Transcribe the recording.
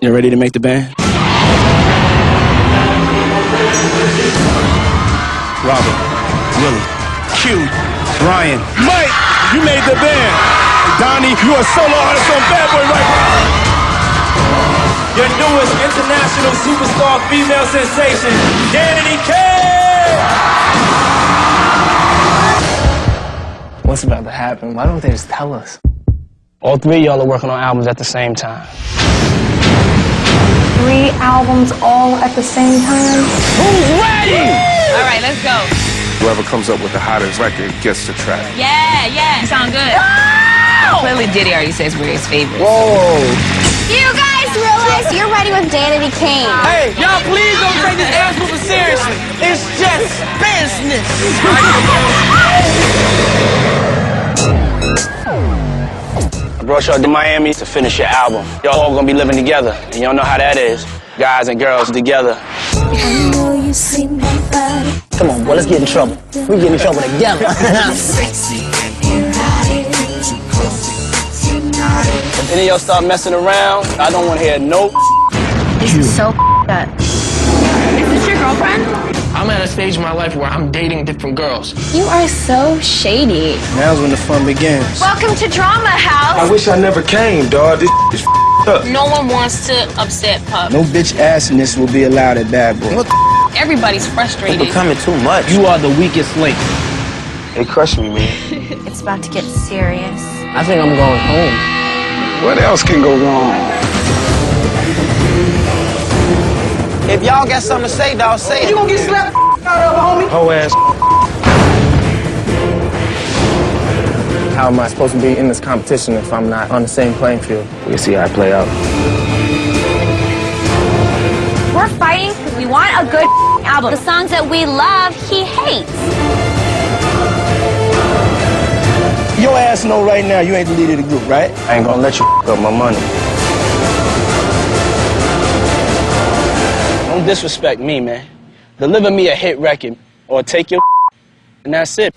You ready to make the band? Robert, Willie, Q, Brian, Mike, you made the band. Donnie, you a solo artist on Bad Boy right now. Your newest international superstar female sensation, Danity Kane! What's about to happen? Why don't they just tell us? All three of y'all are working on albums at the same time. Three albums all at the same time? Who's ready? All right, let's go. Whoever comes up with the hottest record gets the track. Yeah, yeah. You sound good. Clearly, Diddy already says we're his favorite. Whoa. You guys realize you're ready with Danity Kane. Hey, y'all please don't take this ass super seriously. It's just business. I brought y'all to Miami to finish your album. Y'all all gonna be living together, and y'all know how that is. Guys and girls together. Come on, boy, let's get in trouble. We get in trouble together. If any of y'all start messing around, I don't wanna hear no. This is so up. Is this your girlfriend? I'm at a stage in my life where I'm dating different girls. You are so shady. Now's when the fun begins. Welcome to Drama House. I wish I never came, dog. This is up. No one wants to upset Puff. No bitch assness will be allowed at Bad Boy. Everybody's frustrated. You're becoming too much. You are the weakest link. They crushed me, man. It's about to get serious. I think I'm going home. What else can go wrong? If y'all got something to say, dog, say it. You gonna get slapped out of homie? Whole ass. How am I supposed to be in this competition if I'm not on the same playing field? We'll see how I play out. We're fighting because we want a good album. The songs that we love, he hates. Your ass know right now you ain't the leader of the group, right? I ain't gonna let you up my money. Disrespect me, man. Deliver me a hit record or take your and that's it.